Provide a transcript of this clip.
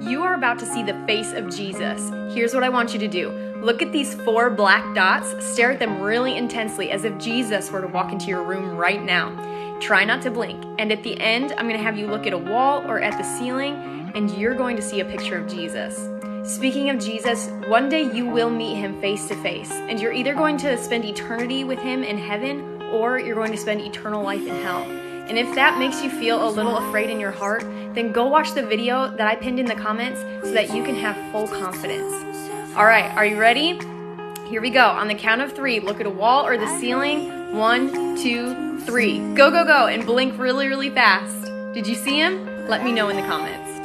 You are about to see the face of Jesus. Here's what I want you to do look at these four black dots, stare at them really intensely as if Jesus were to walk into your room right now. Try not to blink. And at the end, I'm going to have you look at a wall or at the ceiling, and you're going to see a picture of Jesus. Speaking of Jesus, one day you will meet him face to face, and you're either going to spend eternity with him in heaven or you're going to spend eternal life in hell. And if that makes you feel a little afraid in your heart, then go watch the video that I pinned in the comments so that you can have full confidence. All right, are you ready? Here we go. On the count of three, look at a wall or the ceiling. One, two, three. Go, go, go, and blink really, really fast. Did you see him? Let me know in the comments.